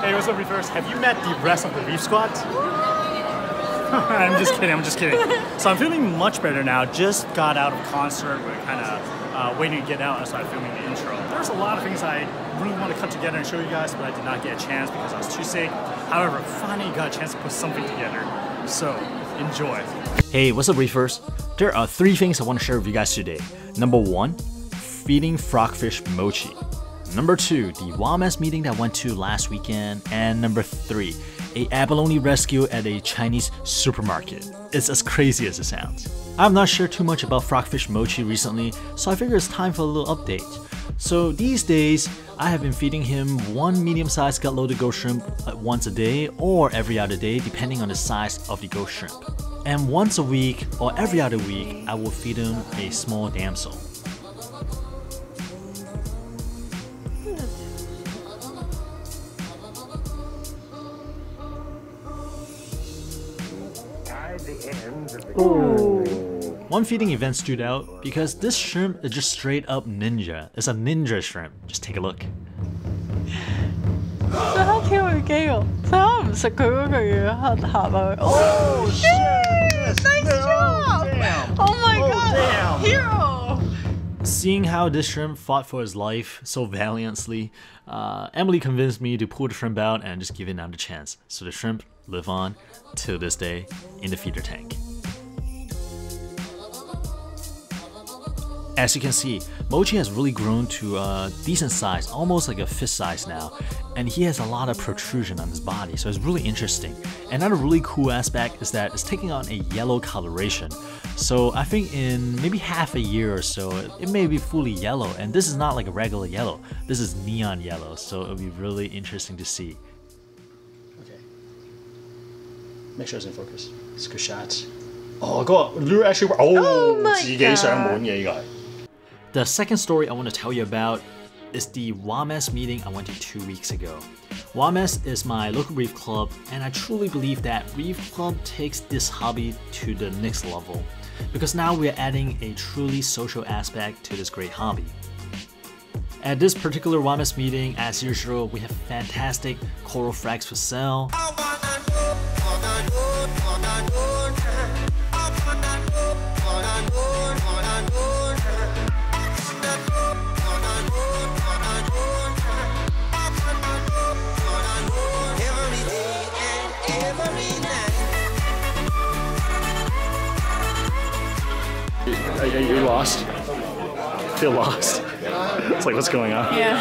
Hey, what's up, Reefers? Have you met the rest of the Reef Squad? I'm just kidding, I'm just kidding. So I'm feeling much better now. Just got out of concert. We're kind of uh, waiting to get out start filming the intro. There's a lot of things I really want to cut together and show you guys, but I did not get a chance because I was too sick. However, finally got a chance to put something together. So, enjoy. Hey, what's up, Reefers? There are three things I want to share with you guys today. Number one, feeding frogfish mochi. Number two, the WAMAS meeting that went to last weekend. And number three, a abalone rescue at a Chinese supermarket. It's as crazy as it sounds. I'm not sure too much about frogfish mochi recently, so I figure it's time for a little update. So these days, I have been feeding him one medium-sized gut-loaded ghost shrimp uh, once a day or every other day depending on the size of the ghost shrimp. And once a week or every other week, I will feed him a small damsel. One feeding Event Dude out because this shrimp is just straight up ninja. It's a ninja shrimp. Just take a look. oh shit! Nice job! Oh my god! Hero! Seeing how this shrimp fought for his life so valiantly, uh, Emily convinced me to pull the shrimp out and just give it another chance. So the shrimp live on till this day in the feeder tank. As you can see, Mochi has really grown to a decent size, almost like a fist size now, and he has a lot of protrusion on his body, so it's really interesting. Another really cool aspect is that it's taking on a yellow coloration. So I think in maybe half a year or so, it may be fully yellow, and this is not like a regular yellow. This is neon yellow, so it'll be really interesting to see. Okay. Make sure it's in focus. It's a good shot. Oh, 嗰个 Lure actually Oh 哦 my 自己上门嘅呢个系。 The second story I want to tell you about is the WAMAS meeting I went to two weeks ago. WAMAS is my local reef club, and I truly believe that Reef Club takes this hobby to the next level because now we're adding a truly social aspect to this great hobby. At this particular WAMAS meeting, as usual, we have fantastic coral frags for sale. Are you, you lost? Feel lost? It's like, what's going on? Yeah.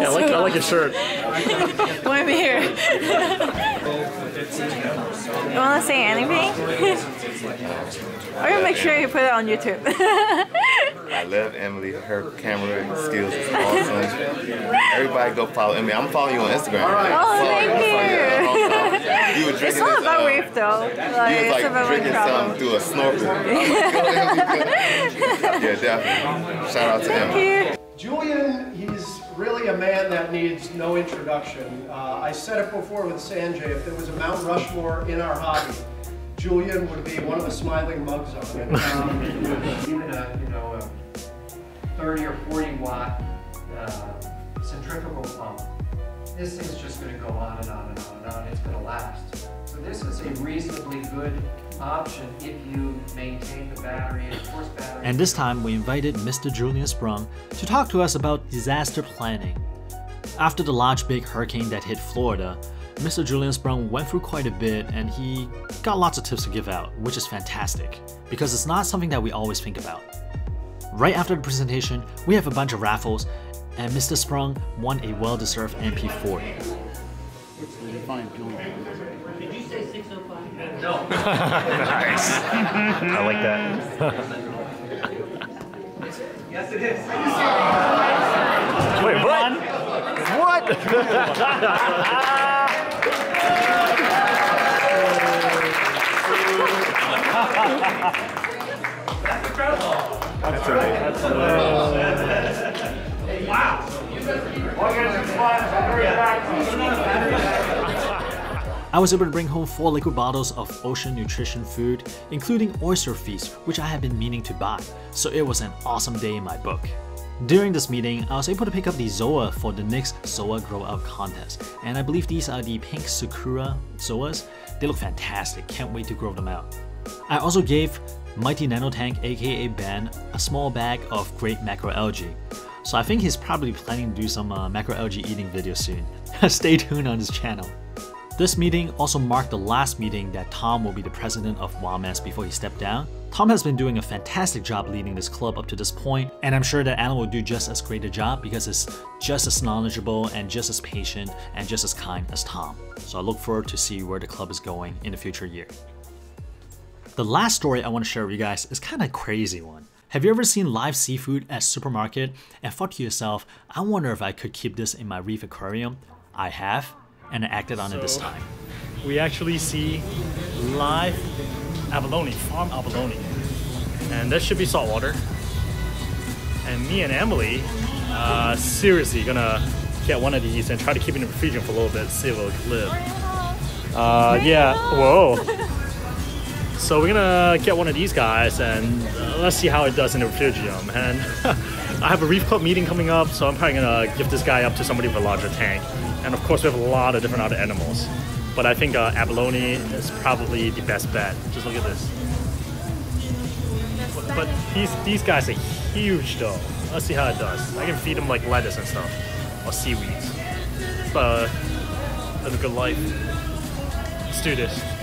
Yeah, I like, I like your shirt. Why am I here? you want to say anything? I'm gonna make sure you put it on YouTube. I love Emily. Her camera skills is awesome. Everybody go follow Emily. I'm following you on Instagram. Oh, thank you. You were drinking it's not this, about uh, reef though. Like, You was like about drinking my something problem. through a snorkel. yeah, definitely. Shout out to Emily. Julian, he's really a man that needs no introduction. Uh, I said it before with Sanjay, if there was a Mount Rushmore in our hobby, Julian would be one of the smiling mugs on it. Um, even a, you know, a 30 or 40 watt uh, centrifugal pump. This thing's just gonna go on and on and on and on, it's gonna last. So this is a reasonably good option if you maintain the battery and of course battery. And this time we invited Mr. Julian Sprung to talk to us about disaster planning. After the large big hurricane that hit Florida, Mr. Julian Sprung went through quite a bit and he got lots of tips to give out, which is fantastic because it's not something that we always think about. Right after the presentation, we have a bunch of raffles and Mr. Sprung won a well-deserved MP40. nice. I like that. Yes, it is. Wait, what? What? That's amazing. I was able to bring home four liquid bottles of ocean nutrition food, including oyster feast, which I had been meaning to buy, so it was an awesome day in my book. During this meeting, I was able to pick up the Zoa for the next Zoa Grow Out contest, and I believe these are the pink Sakura Zoas. They look fantastic, can't wait to grow them out. I also gave Mighty Nanotank aka Ben a small bag of great macroalgae. So I think he's probably planning to do some uh, macroalgae eating videos soon. Stay tuned on his channel. This meeting also marked the last meeting that Tom will be the president of WAMAS before he stepped down. Tom has been doing a fantastic job leading this club up to this point, and I'm sure that Alan will do just as great a job because he's just as knowledgeable and just as patient and just as kind as Tom. So I look forward to see where the club is going in the future year. The last story I want to share with you guys is kind of a crazy one. Have you ever seen live seafood at supermarket and thought to yourself, I wonder if I could keep this in my reef aquarium? I have, and I acted on it this time. We actually see live abalone, farm abalone. And this should be saltwater. And me and Emily, uh, seriously gonna get one of these and try to keep it in the refrigerator for a little bit, see if it'll live. Uh, yeah, whoa. So we're gonna get one of these guys and uh, let's see how it does in the Refugium. And I have a reef club meeting coming up, so I'm probably gonna give this guy up to somebody with a larger tank. And of course, we have a lot of different other animals. But I think uh, abalone is probably the best bet. Just look at this. But, but these these guys are huge though. Let's see how it does. I can feed them like lettuce and stuff, or seaweeds. But that's a good life. Let's do this.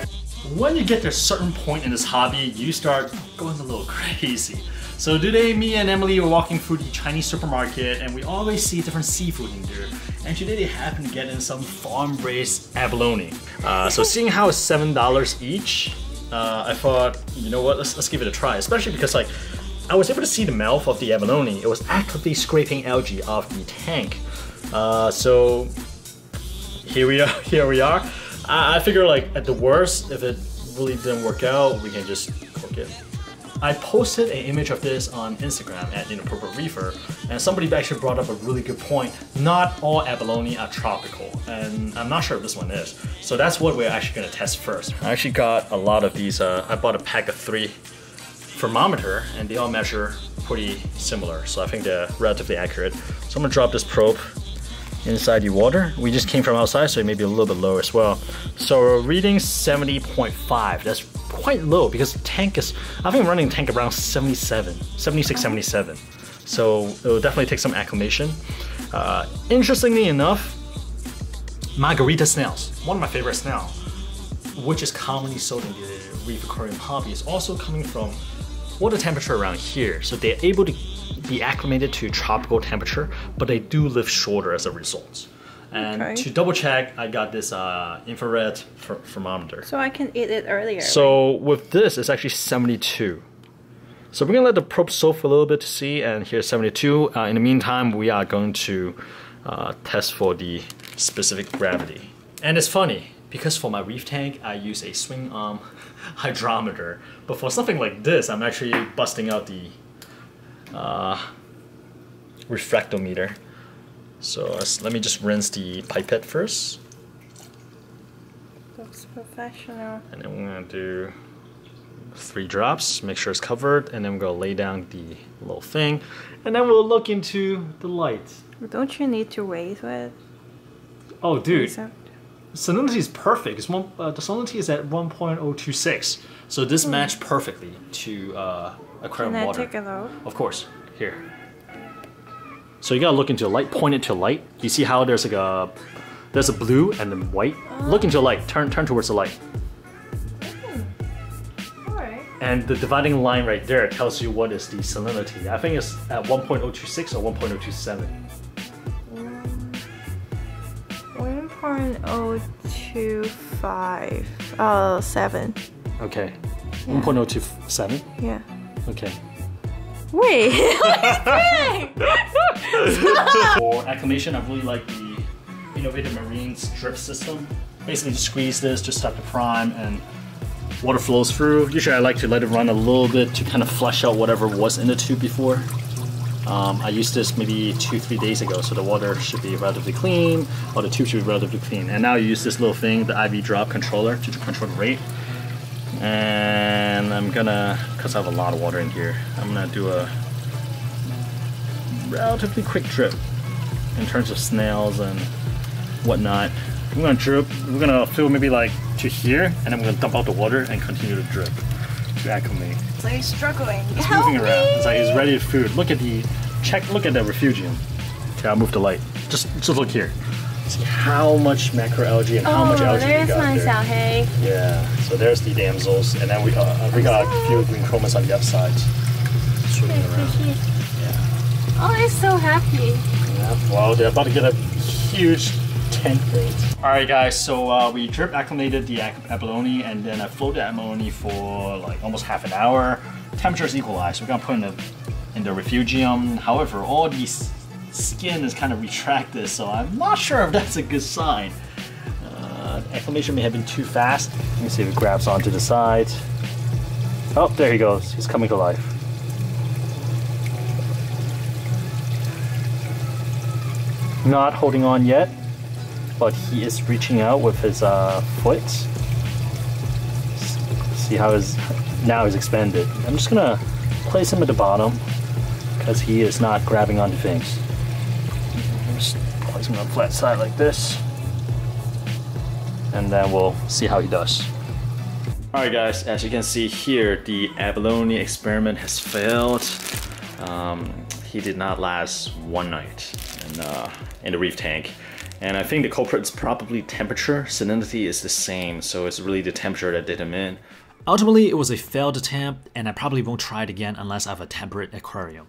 When you get to a certain point in this hobby, you start going a little crazy. So today, me and Emily were walking through the Chinese supermarket and we always see different seafood in there. And today they happen to get in some farm-raised abalone. Uh, so seeing how it's $7 each, uh, I thought, you know what, let's, let's give it a try. Especially because like, I was able to see the mouth of the abalone. It was actively scraping algae off the tank. Uh, so here we are, here we are. I, I figure like at the worst, if it really didn't work out, we can just cork it. I posted an image of this on Instagram at Inappropriate Reefer, and somebody actually brought up a really good point. Not all abalone are tropical, and I'm not sure if this one is. So that's what we're actually gonna test first. I actually got a lot of these. Uh, I bought a pack of three thermometer, and they all measure pretty similar. So I think they're relatively accurate. So I'm gonna drop this probe inside the water. We just came from outside, so it may be a little bit low as well. So we're reading 70.5. That's quite low because tank is, I've been running tank around 77, 76, 77. So it will definitely take some acclimation. Uh, interestingly enough, margarita snails, one of my favorite snail, which is commonly sold in the reef aquarium hobby, is also coming from water temperature around here. So they're able to be acclimated to tropical temperature, but they do live shorter as a result. And Okay. to double check, I got this uh, infrared thermometer. So I can eat it earlier. So with this, it's actually 72. So we're gonna let the probe soak for a little bit to see, and here's 72. Uh, in the meantime, we are going to uh, test for the specific gravity. And it's funny, because for my reef tank, I use a swing arm hydrometer, but for something like this, I'm actually busting out the uh, refractometer. So let me just rinse the pipette first. Looks professional. And then we're gonna do three drops, make sure it's covered, and then we're gonna lay down the little thing, and then we'll look into the light. Don't you need to raise it? Oh, dude, salinity is perfect. It's one, uh, the salinity is at 1.026, so this matched perfectly to uh, aquarium Can I water. take a look? Of course, here. So you gotta look into a light, point it to light. You see how there's like a there's a blue and then white. Look into a light. Turn turn towards the light. Alright. And the dividing line right there tells you what is the salinity. I think it's at 1.026 or 1.027. 1.025. Oh, 7. Okay. 1.027? Yeah. Okay. Wait! For acclimation, I really like the Innovative Marines drip system. Basically, just squeeze this just start the prime and water flows through. Usually, I like to let it run a little bit to kind of flush out whatever was in the tube before. Um, I used this maybe two, three days ago, so the water should be relatively clean, or the tube should be relatively clean. And now you use this little thing, the IV drop controller, to control the rate. And I'm gonna, because I have a lot of water in here, I'm gonna do a relatively quick drip in terms of snails and whatnot. We're gonna drip, we're gonna fill maybe like to here, and then we're gonna dump out the water and continue to drip It's like he's struggling. He's Help moving around. me! It's like it's ready for food. Look at the check. Look at the refugium. Okay, I'll move the light. Just just look here. See how much macroalgae and how much oh, algae we there's got my there. 小黑. Yeah. So there's the damsels, and then we uh, we got a few green chromis on the upside, swimming around. Oh, they're so happy. Yeah. Well, they're about to get a huge tank rate. All right, guys. So uh, we drip acclimated the abalone, and then I floated abalone for like almost half an hour. Temperature is equalized. We're gonna put in the in the refugium. However, all these skin is kind of retracted, so I'm not sure if that's a good sign. Uh, acclimation may have been too fast. Let me see if it grabs onto the side. Oh, there he goes. He's coming to life. Not holding on yet, but he is reaching out with his uh, foot. See how his now he's expanded. I'm just gonna place him at the bottom because he is not grabbing onto things. Just place him on a flat side like this, and then we'll see how he does. Alright guys, as you can see here, the abalone experiment has failed. Um, he did not last one night in, uh, in the reef tank. And I think the culprit is probably temperature. Salinity is the same, so it's really the temperature that did him in. Ultimately, it was a failed attempt, and I probably won't try it again unless I have a temperate aquarium.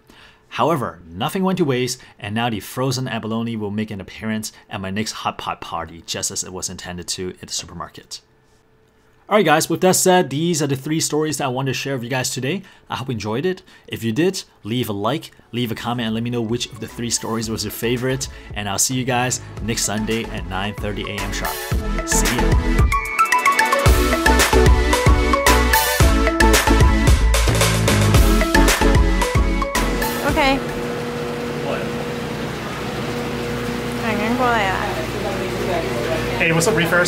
However, nothing went to waste, and now the frozen abalone will make an appearance at my next hot pot party, just as it was intended to at the supermarket. Alright guys, with that said, these are the three stories that I wanted to share with you guys today. I hope you enjoyed it. If you did, leave a like, leave a comment, and let me know which of the three stories was your favorite. And I'll see you guys next Sunday at 9.30 a.m. sharp. See you. Okay. Hey, what's up, reefers?